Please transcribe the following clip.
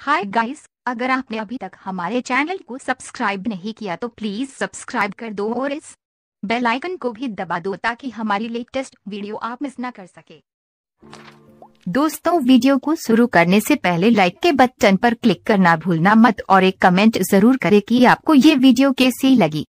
Hi guys अगर आपने अभी तक हमारे चैनल को सब्सक्राइब नहीं किया तो प्लीज़ सब्सक्राइब कर दो और इस बेल आइकन को भी दबा दो ताकि हमारी लेटेस्ट वीडियो आप मिस ना कर सके। दोस्तों वीडियो को शुरू करने से पहले लाइक के बटन पर क्लिक करना भूलना मत और एक कमेंट ज़रूर करें कि आपको ये वीडियो कैसी लगी।